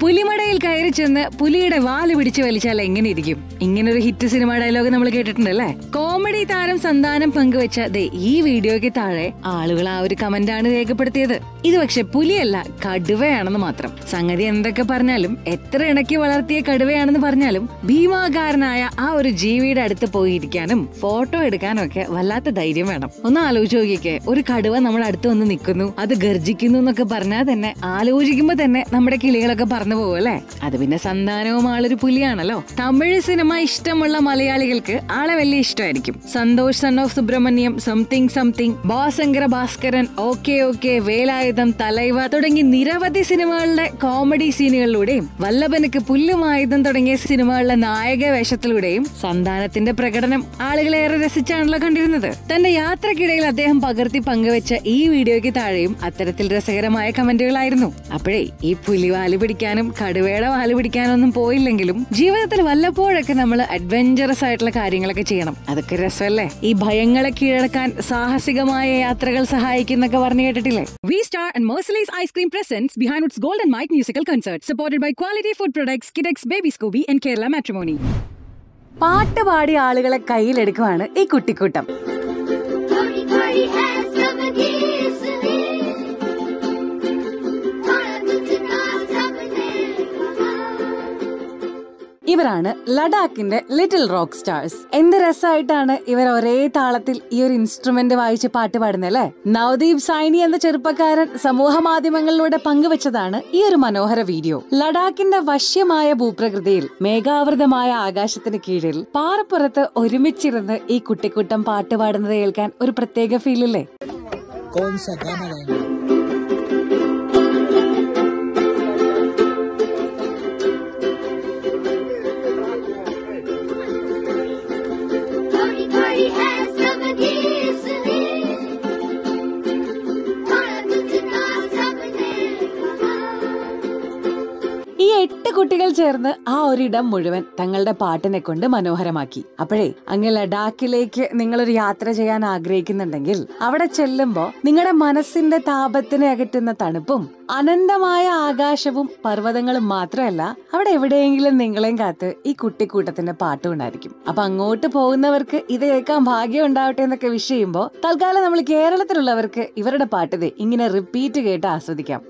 പുലിമടയിൽ കയറി ചെന്ന് പുലിയുടെ വാൽ പിടിച്ചു വലിച്ചാൽ എങ്ങനെ ഇരിക്കും ഇങ്ങനൊരു ഹിറ്റ് സിനിമ ഡയലോഗ് നമ്മൾ കേട്ടിട്ടുണ്ടല്ലേ? കോമഡി താരം സന്താനം പങ്കുവെച്ച ദേ ഈ വീഡിയോയ്ക്ക് താഴെ ആളുകൾ ആ ഒരു കമന്റാണ് രേഖപ്പെടുത്തിയത്. ഇത് പക്ഷെ പുലിയല്ല കടുവയാണെന്ന് മാത്രം. സംഗതി എന്തൊക്കെ പറഞ്ഞാലും എത്ര ഇണക്കി വളർത്തിയ കടുവയാണെന്ന് പറഞ്ഞാലും ഭീമാകാരനായ ആ ഒരു ജീവിയുടെ അടുത്ത് പോയിരിക്കാനും ഫോട്ടോ എടുക്കാനും ഒക്കെ വല്ലാത്ത ധൈര്യം വേണം. ഒന്ന് ആലോചിച്ച് നോക്കിക്കേ ഒരു കടുവ നമ്മുടെ അടുത്ത് വന്ന് നിൽക്കുന്നു അത് ഗർജിക്കുന്നു എന്നൊക്കെ പറഞ്ഞാൽ തന്നെ ആലോചിക്കുമ്പോൾ തന്നെ നമ്മുടെ കിളികളൊക്കെ പറന്നു പോകും അല്ലേ? അത് പിന്നെ സന്താനവും ആളൊരു പുലിയാണല്ലോ. തമിഴ് സിനിമ ഇഷ്ടമുള്ള മലയാളികൾക്ക് ആളെ വലിയ ഇഷ്ടമായിരിക്കും. Santosh son of Subramaniam something something ബാസങ്കര Bhaskaran okay okay Velayudham തലൈവ തുടങ്ങി നിരവധി സിനിമകളുടെ കോമഡി സീനുകളിലൂടെയും വല്ലഭനക്ക് പുല്ലുമായുധം തുടങ്ങിയ സിനിമകളിലെ നായക വേഷത്തിലൂടെയും സന്താനത്തിന്റെ പ്രകടനം ആളുകളെ ഏറെ രസിച്ചാണല്ലോ കണ്ടിരുന്നത്. തന്റെ യാത്രക്കിടയിൽ അദ്ദേഹം പകർത്തി പങ്കുവെച്ച ഈ വീഡിയോയ്ക്ക് താഴെയും അത്തരത്തിൽ രസകരമായ കമന്റുകളായിരുന്നു. അപ്പോഴേ ഈ പുലി വാൽ പിടിക്കാനും കടുവയുടെ വാൽ പിടിക്കാനും ഒന്നും പോയില്ലെങ്കിലും ജീവിതത്തിൽ വല്ലപ്പോഴൊക്കെ നമ്മൾ അഡ്വഞ്ചറസ് ആയിട്ടുള്ള കാര്യങ്ങളൊക്കെ ചെയ്യണം. അതൊക്കെ രസമല്ലേ? ഈ ഭയങ്ങളെ കീഴടക്കാൻ സാഹസികമായ യാത്രകൾ സഹായിക്കുന്നൊക്കെ പറഞ്ഞു കേട്ടിട്ടില്ലേ? V star and മേഴ്സലൈസ് ice cream presents behind its golden mic musical concert supported by quality food products കിഡക്സ് baby Scooby and Kerala matrimony പാട്ട് പാടി ആളുകളെ കയ്യിലെടുക്കുവാണ് ഈ കുട്ടിക്കൂട്ടം. ഇവരാണ് ലഡാക്കിന്റെ ലിറ്റിൽ റോക്ക് സ്റ്റാർസ്. എന്ത് രസമായിട്ടാണ് ഇവർ ഒരേ താളത്തിൽ ഈ ഒരു ഇൻസ്ട്രുമെന്റ് വായിച്ച് പാട്ട് പാടുന്നത് അല്ലെ? നവദീപ് സൈനി എന്ന ചെറുപ്പക്കാരൻ സമൂഹ മാധ്യമങ്ങളിലൂടെ പങ്കുവച്ചതാണ് ഈ ഒരു മനോഹര വീഡിയോ. ലഡാക്കിന്റെ വശ്യമായ ഭൂപ്രകൃതിയിൽ മേഘാവൃതമായ ആകാശത്തിന് കീഴിൽ പാറപ്പുറത്ത് ഒരുമിച്ചിരുന്ന് ഈ കുട്ടിക്കൂട്ടം പാട്ട് പാടുന്നത് കേൾക്കാൻ ഒരു പ്രത്യേക ഫീലില്ലേ എട്ട് കുട്ടികൾ ചേർന്ന് ആ ഒരിടം മുഴുവൻ തങ്ങളുടെ പാട്ടിനെ കൊണ്ട് മനോഹരമാക്കി. അപ്പോഴേ അങ്ങ് ലഡാക്കിലേക്ക് നിങ്ങളൊരു യാത്ര ചെയ്യാൻ ആഗ്രഹിക്കുന്നുണ്ടെങ്കിൽ അവിടെ ചെല്ലുമ്പോൾ നിങ്ങളുടെ മനസ്സിന്റെ താപത്തിനെ അകറ്റുന്ന തണുപ്പും അനന്തമായ ആകാശവും പർവതങ്ങളും മാത്രമല്ല അവിടെ എവിടെയെങ്കിലും നിങ്ങളെയും കാത്ത് ഈ കുട്ടിക്കൂട്ടത്തിന്റെ പാട്ടും ഉണ്ടായിരിക്കും. അപ്പൊ അങ്ങോട്ട് പോകുന്നവർക്ക് ഇത് കേൾക്കാൻ ഭാഗ്യം ഉണ്ടാവട്ടെ എന്നൊക്കെ വിഷ് തൽക്കാലം നമ്മൾ കേരളത്തിലുള്ളവർക്ക് ഇവരുടെ പാട്ട് ഇങ്ങനെ റിപ്പീറ്റ് കേട്ട് ആസ്വദിക്കാം.